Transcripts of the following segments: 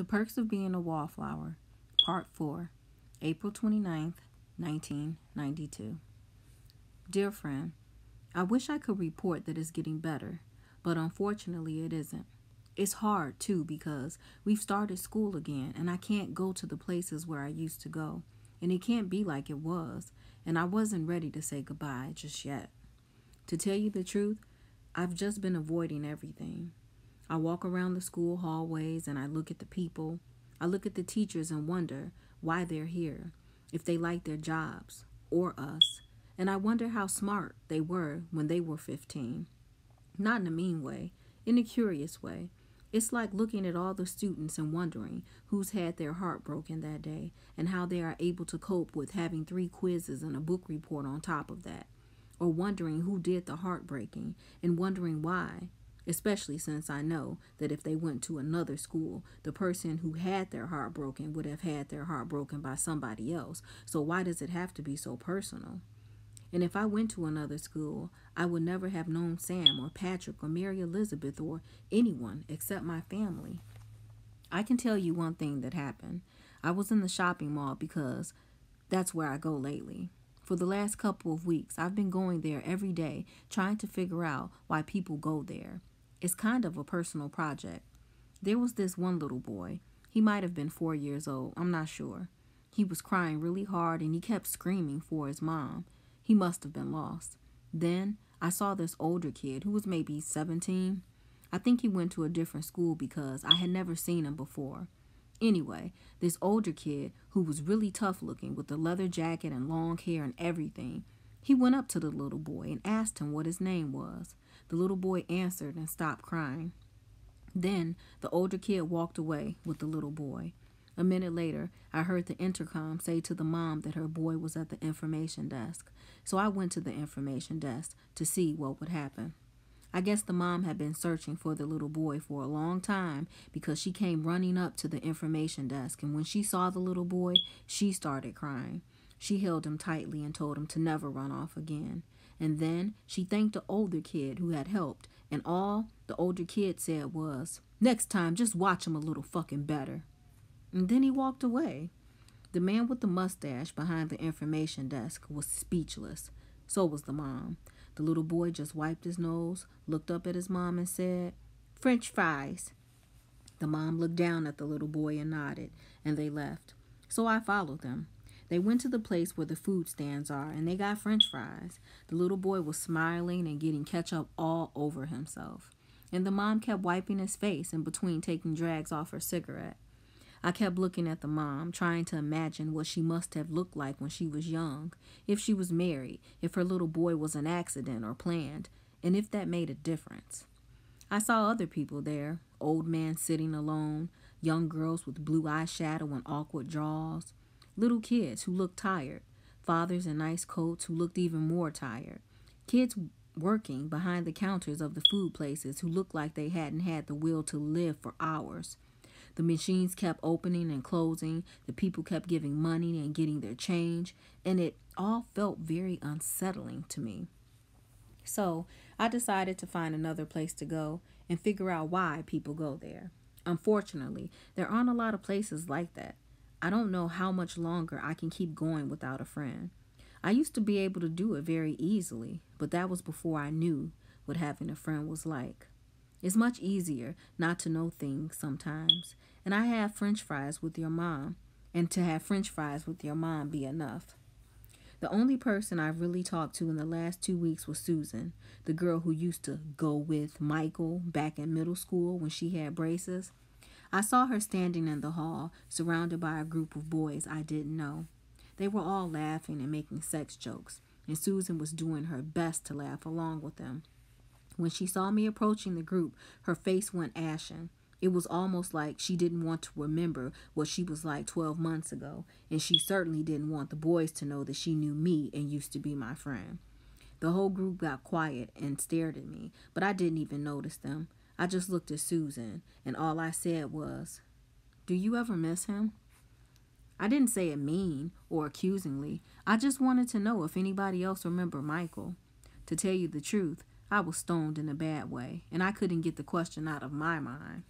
The Perks of Being a Wallflower, Part 4, April 29, 1992. Dear friend, I wish I could report that it's getting better, but unfortunately it isn't. It's hard too because we've started school again and I can't go to the places where I used to go, and it can't be like it was, and I wasn't ready to say goodbye just yet. To tell you the truth, I've just been avoiding everything. I walk around the school hallways and I look at the people. I look at the teachers and wonder why they're here, if they like their jobs or us. And I wonder how smart they were when they were 15. Not in a mean way, in a curious way. It's like looking at all the students and wondering who's had their heart broken that day and how they are able to cope with having three quizzes and a book report on top of that. Or wondering who did the heartbreaking and wondering why especially since I know that if they went to another school, the person who had their heart broken would have had their heart broken by somebody else. So why does it have to be so personal? And if I went to another school, I would never have known Sam or Patrick or Mary Elizabeth or anyone except my family. I can tell you one thing that happened. I was in the shopping mall because that's where I go lately. For the last couple of weeks, I've been going there every day trying to figure out why people go there. It's kind of a personal project. There was this one little boy. He might have been four years old, I'm not sure. He was crying really hard and he kept screaming for his mom. He must have been lost. Then I saw this older kid who was maybe 17. I think he went to a different school because I had never seen him before. Anyway, this older kid who was really tough looking with a leather jacket and long hair and everything, he went up to the little boy and asked him what his name was. The little boy answered and stopped crying. Then the older kid walked away with the little boy. A minute later, I heard the intercom say to the mom that her boy was at the information desk. So I went to the information desk to see what would happen. I guess the mom had been searching for the little boy for a long time because she came running up to the information desk, and when she saw the little boy, she started crying. She held him tightly and told him to never run off again. And then she thanked the older kid who had helped, and all the older kid said was, Next time, just watch him a little fucking better. And then he walked away. The man with the mustache behind the information desk was speechless. So was the mom. The little boy just wiped his nose, looked up at his mom, and said, French fries. The mom looked down at the little boy and nodded, and they left. So I followed them. They went to the place where the food stands are and they got french fries. The little boy was smiling and getting ketchup all over himself. And the mom kept wiping his face in between taking drags off her cigarette. I kept looking at the mom, trying to imagine what she must have looked like when she was young, if she was married, if her little boy was an accident or planned, and if that made a difference. I saw other people there old men sitting alone, young girls with blue eyeshadow and awkward jaws, little kids who looked tired, fathers in nice coats who looked even more tired, kids working behind the counters of the food places who looked like they hadn't had the will to live for hours. The machines kept opening and closing, the people kept giving money and getting their change, and it all felt very unsettling to me. So I decided to find another place to go and figure out why people go there. Unfortunately, there aren't a lot of places like that. I don't know how much longer I can keep going without a friend. I used to be able to do it very easily, but that was before I knew what having a friend was like. It's much easier not to know things sometimes, and I have french fries with your mom, and to have french fries with your mom be enough. The only person I've really talked to in the last two weeks was Susan, the girl who used to go with Michael back in middle school when she had braces. I saw her standing in the hall, surrounded by a group of boys I didn't know. They were all laughing and making sex jokes, and Susan was doing her best to laugh along with them. When she saw me approaching the group, her face went ashen. It was almost like she didn't want to remember what she was like 12 months ago, and she certainly didn't want the boys to know that she knew me and used to be my friend. The whole group got quiet and stared at me, but I didn't even notice them. I just looked at Susan, and all I said was, Do you ever miss him? I didn't say it mean or accusingly. I just wanted to know if anybody else remembered Michael. To tell you the truth, I was stoned in a bad way, and I couldn't get the question out of my mind.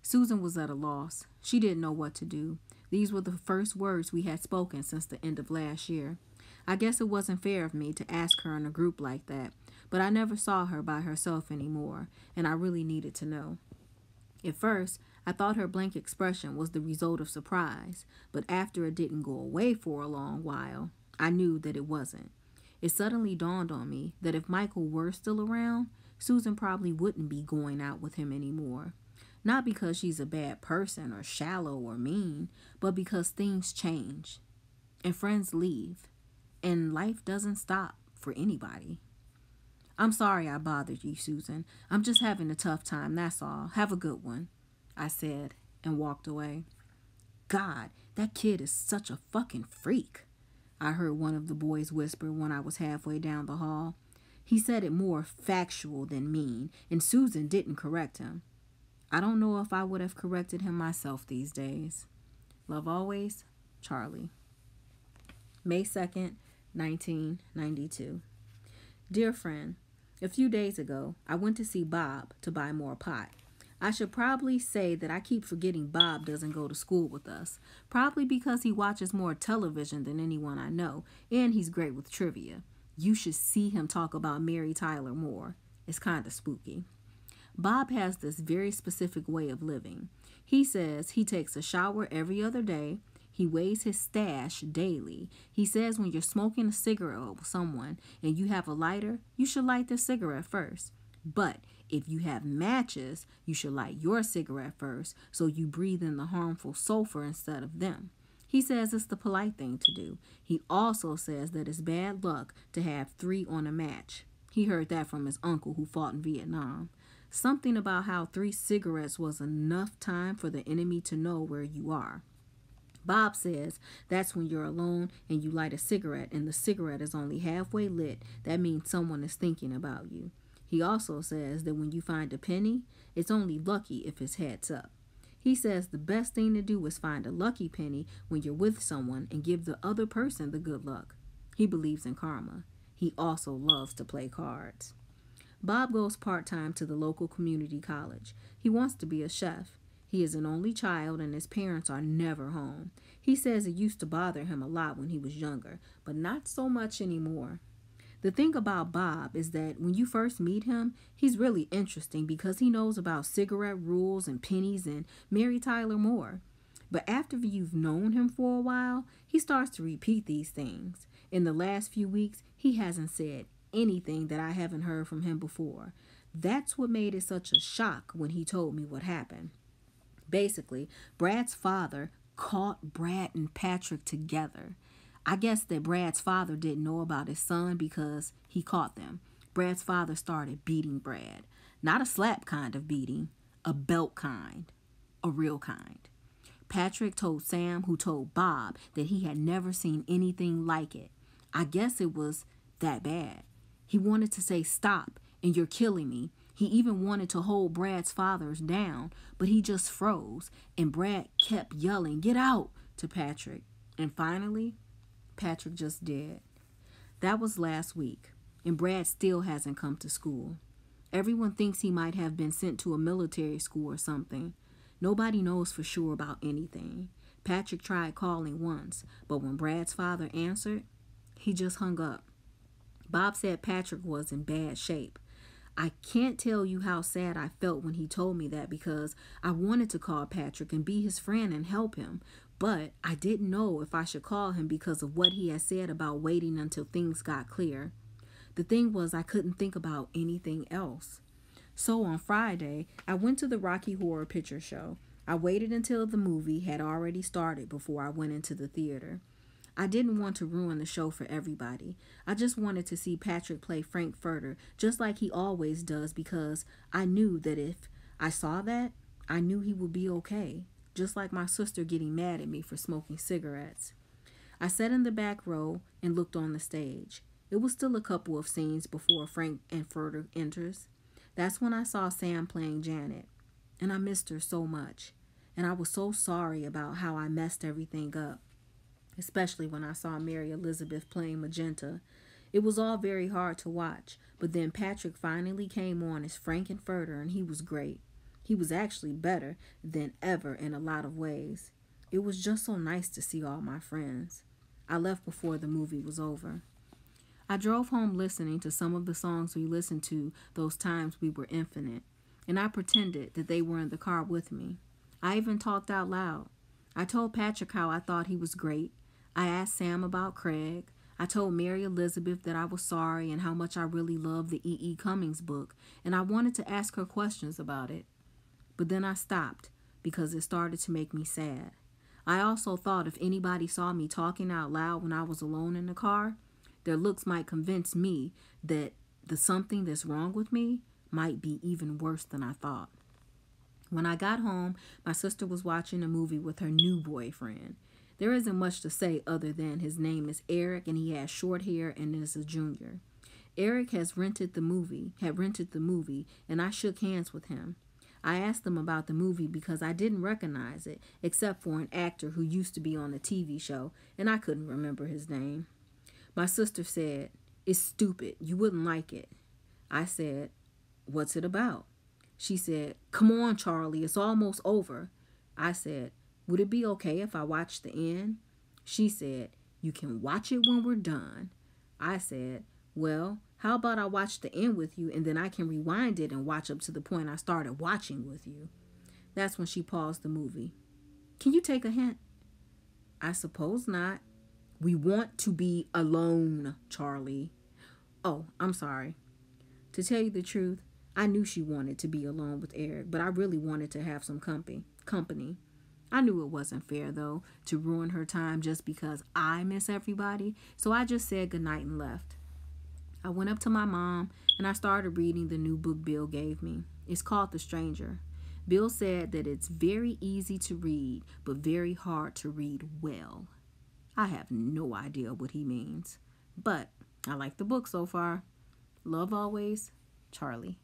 Susan was at a loss. She didn't know what to do. These were the first words we had spoken since the end of last year. I guess it wasn't fair of me to ask her in a group like that, but I never saw her by herself anymore, and I really needed to know. At first, I thought her blank expression was the result of surprise, but after it didn't go away for a long while, I knew that it wasn't. It suddenly dawned on me that if Michael were still around, Susan probably wouldn't be going out with him anymore. Not because she's a bad person or shallow or mean, but because things change and friends leave and life doesn't stop for anybody. I'm sorry I bothered you, Susan. I'm just having a tough time, that's all. Have a good one, I said and walked away. God, that kid is such a fucking freak, I heard one of the boys whisper when I was halfway down the hall. He said it more factual than mean, and Susan didn't correct him. I don't know if I would have corrected him myself these days. Love always, Charlie. May 2nd, 1992. Dear friend, a few days ago, I went to see Bob to buy more pot. I should probably say that I keep forgetting Bob doesn't go to school with us, probably because he watches more television than anyone I know, and he's great with trivia. You should see him talk about Mary Tyler Moore. It's kind of spooky. Bob has this very specific way of living. He says he takes a shower every other day, he weighs his stash daily. He says when you're smoking a cigarette with someone and you have a lighter, you should light the cigarette first. But if you have matches, you should light your cigarette first so you breathe in the harmful sulfur instead of them. He says it's the polite thing to do. He also says that it's bad luck to have three on a match. He heard that from his uncle who fought in Vietnam. Something about how three cigarettes was enough time for the enemy to know where you are. Bob says that's when you're alone and you light a cigarette and the cigarette is only halfway lit. That means someone is thinking about you. He also says that when you find a penny, it's only lucky if it's heads up. He says the best thing to do is find a lucky penny when you're with someone and give the other person the good luck. He believes in karma. He also loves to play cards. Bob goes part time to the local community college. He wants to be a chef. He is an only child and his parents are never home. He says it used to bother him a lot when he was younger, but not so much anymore. The thing about Bob is that when you first meet him, he's really interesting because he knows about cigarette rules and pennies and Mary Tyler Moore. But after you've known him for a while, he starts to repeat these things. In the last few weeks, he hasn't said anything that I haven't heard from him before. That's what made it such a shock when he told me what happened. Basically, Brad's father caught Brad and Patrick together. I guess that Brad's father didn't know about his son because he caught them. Brad's father started beating Brad. Not a slap kind of beating, a belt kind, a real kind. Patrick told Sam, who told Bob, that he had never seen anything like it. I guess it was that bad. He wanted to say, Stop, and you're killing me. He even wanted to hold Brad's fathers down, but he just froze, and Brad kept yelling, Get out to Patrick. And finally, Patrick just did. That was last week, and Brad still hasn't come to school. Everyone thinks he might have been sent to a military school or something. Nobody knows for sure about anything. Patrick tried calling once, but when Brad's father answered, he just hung up. Bob said Patrick was in bad shape. I can't tell you how sad I felt when he told me that because I wanted to call Patrick and be his friend and help him, but I didn't know if I should call him because of what he had said about waiting until things got clear. The thing was, I couldn't think about anything else. So on Friday, I went to the Rocky Horror Picture Show. I waited until the movie had already started before I went into the theater. I didn't want to ruin the show for everybody. I just wanted to see Patrick play Frank-N-Furter just like he always does because I knew that if I saw that, I knew he would be okay, just like my sister getting mad at me for smoking cigarettes. I sat in the back row and looked on the stage. It was still a couple of scenes before Frank and Furter enters. That's when I saw Sam playing Janet, and I missed her so much. And I was so sorry about how I messed everything up especially when I saw Mary Elizabeth playing Magenta. It was all very hard to watch, but then Patrick finally came on as Frank-N-Furter and he was great. He was actually better than ever in a lot of ways. It was just so nice to see all my friends. I left before the movie was over. I drove home listening to some of the songs we listened to those times we were infinite, and I pretended that they were in the car with me. I even talked out loud. I told Patrick how I thought he was great. I asked Sam about Craig. I told Mary Elizabeth that I was sorry and how much I really loved the E. E. Cummings book, and I wanted to ask her questions about it. But then I stopped because it started to make me sad. I also thought if anybody saw me talking out loud when I was alone in the car, their looks might convince me that the something that's wrong with me might be even worse than I thought. When I got home, my sister was watching a movie with her new boyfriend. There isn't much to say other than his name is Eric and he has short hair and is a junior. Eric has rented the movie, had rented the movie, and I shook hands with him. I asked him about the movie because I didn't recognize it, except for an actor who used to be on a TV show, and I couldn't remember his name. My sister said, It's stupid. You wouldn't like it. I said, What's it about? She said, Come on, Charlie, it's almost over. I said, Would it be okay if I watch the end? She said, You can watch it when we're done. I said, Well, how about I watch the end with you and then I can rewind it and watch up to the point I started watching with you? That's when she paused the movie. Can you take a hint? I suppose not. We want to be alone, Charlie. Oh, I'm sorry. To tell you the truth, I knew she wanted to be alone with Eric, but I really wanted to have some company. Company. I knew it wasn't fair though to ruin her time just because I miss everybody, so I just said goodnight and left. I went up to my mom and I started reading the new book Bill gave me. It's called The Stranger. Bill said that it's very easy to read, but very hard to read well. I have no idea what he means, but I like the book so far. Love always, Charlie.